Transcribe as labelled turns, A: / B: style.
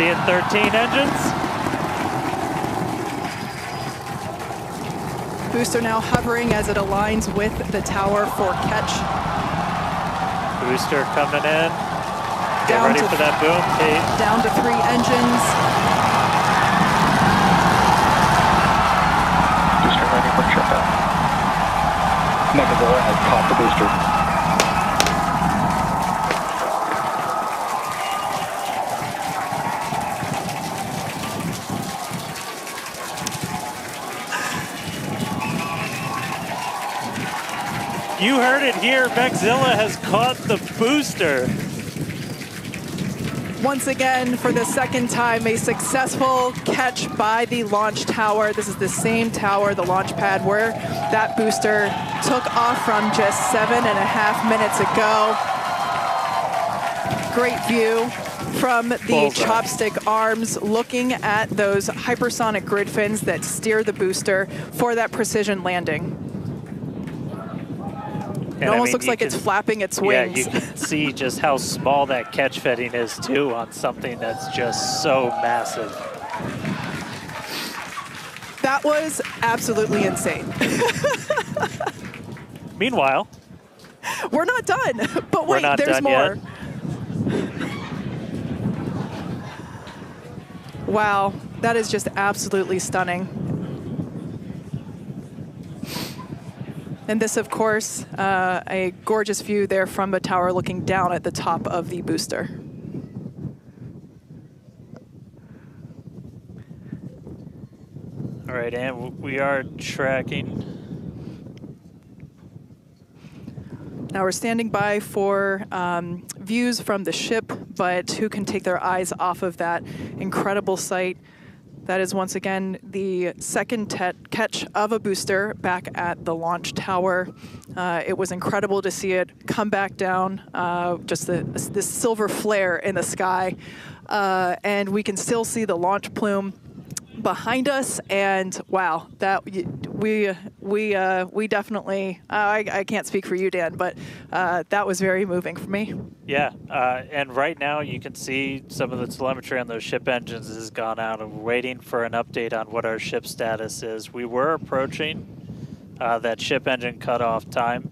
A: seeing 13 engines.
B: Booster now hovering as it aligns with the tower for catch.
A: Booster coming in. Get
B: Down
A: ready
B: to-
A: for that boom, Kate.
B: Down to three engines.
C: Booster ready for shutdown. Mechzilla has caught the booster.
A: You heard it here. Mechzilla has caught the booster.
B: Once again, for the second time, a successful catch by the launch tower. This is the same tower, the launch pad, where that booster took off from just seven and a half minutes ago. Great view from the
A: Bullseye.
B: chopstick arms looking at those hypersonic grid fins that steer the booster for that precision landing. It
A: And I
B: almost
A: mean,
B: looks like it's flapping its wings.
A: Yeah, you can see just how small that catch fitting is too on something that's just so massive.
B: that was absolutely insane.
A: Meanwhile,
B: We're not done, but wait, there's more.
A: yet.
B: Wow, that is just absolutely stunning. And this, of course, uh, a gorgeous view there from the tower looking down at the top of the booster.
A: all right, and we are tracking.
B: Now we're standing by for um, views from the ship, but who can take their eyes off of that incredible sight? That is once again the second catch of a booster back at the launch tower. Uh, it was incredible to see it come back down, uh, just the, this silver flare in the sky. Uh, and we can still see the launch plume behind us and wow that we we uh, we definitely uh, I, I can't speak for you dan but uh, that was very moving for me
A: Yeah, uh, and right now you can see some of the telemetry on those ship engines has gone out, and we're waiting for an update on what our ship status is. We were approaching uh, that ship engine cutoff time,